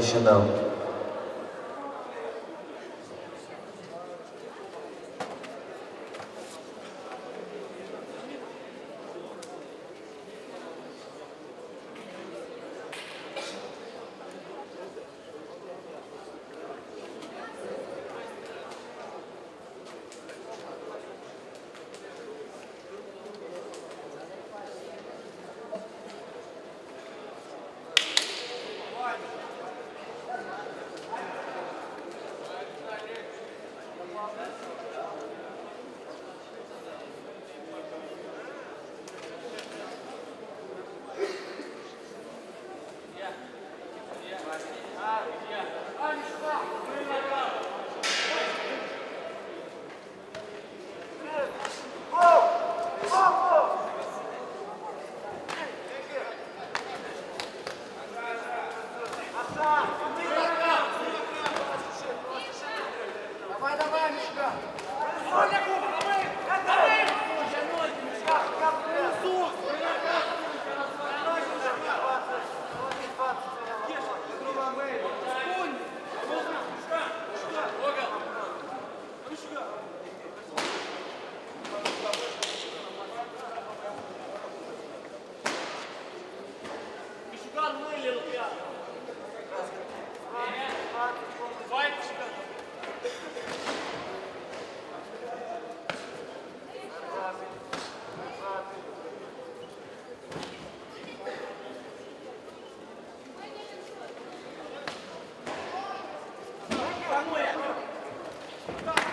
original. Давай, давай, Мишка! Noi Vamos, é.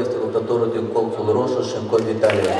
Este luptătorul din colțul roșu și în cod Vitalie.